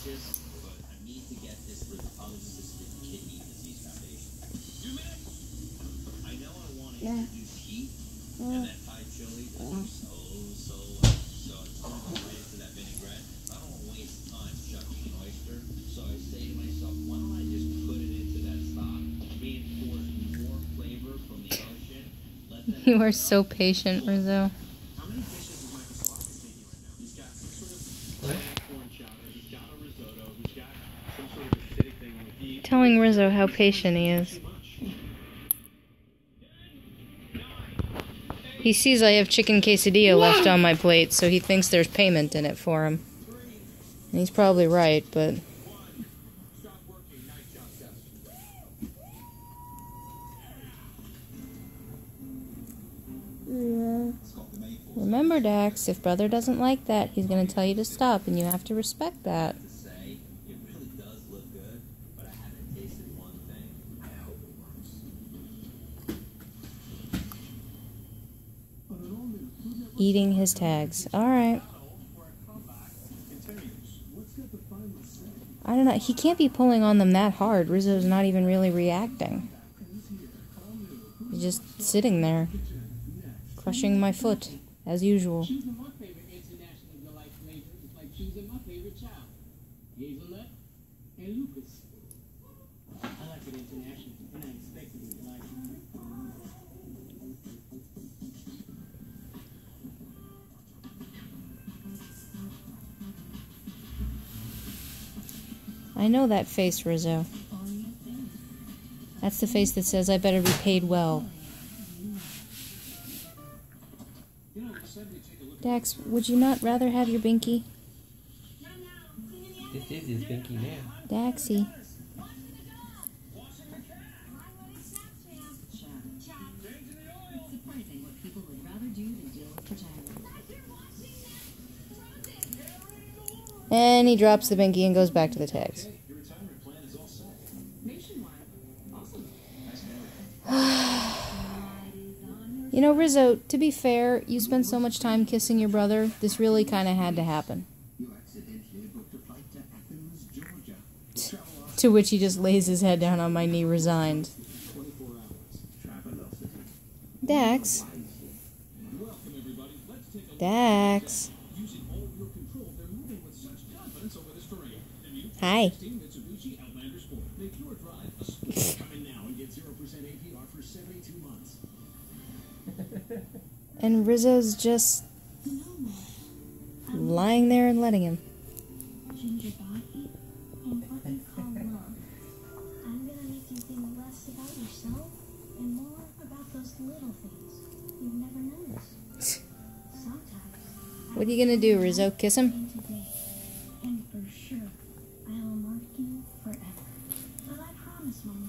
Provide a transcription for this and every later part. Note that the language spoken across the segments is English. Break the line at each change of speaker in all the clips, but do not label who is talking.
ambitious, but I need to get this for the Polycystic Kidney Disease Foundation. I know I want to introduce heat, and that Thai chili so so. So it's gonna go right into that vinaigrette. I don't want to waste time shucking an oyster, so I say to myself, why don't I just put it into that stock, reinforce more flavor from the ocean, let
You are so patient, Rizzo.
How many dishes is Michael Salakis making right now? He's got some sort of bland corn chowder. He's got a risotto. He's got some sort of acidic thing with the
Telling Rizzo how patient he is. He sees I have chicken quesadilla left on my plate, so he thinks there's payment in it for him. And he's probably right, but remember, Dax, if brother doesn't like that, he's gonna tell you to stop, and you have to respect that.
say it really does look good, but I haven't tasted one thing. I hope it works.
Eating his tags. Alright. I don't know. He can't be pulling on them that hard. Rizzo's not even really reacting. He's just sitting there, crushing my foot, as usual.
Hazelnut and Lucas. I like it international, I
know that face, Rizzo. That's the face that says I better be paid well. Dax, would you not rather have your binky?
This is his binky now.
Daxy.
It's surprising what people would rather do than deal with vagina.
And he drops the binky and goes back to the tags. You know, Rizzo, to be fair, you spend so much time kissing your brother, this really kind of had to happen.
You accidentally booked a flight to Athens, Georgia. Travel off
To which he just lays his head down on my knee, resigned.
24 hours.
Travelocity.
Dax.
Welcome, everybody. Let's take a look.
Dax.
Using all of your control, they're moving with such confidence over this terrain. The new
Hi.
And
Rizzo's just lying there and letting him.
Ginger Bobby, and what you call love. I'm gonna make you think less about yourself and more about those little things you've never noticed. Sometimes
What are you gonna do, Rizzo? Kiss him?
and for sure, I will mark you forever. But I promise, Mama,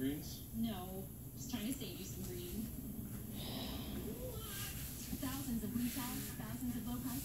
greens? No. Just trying to save you some green.
Thousands of blue tiles, thousands of low prices.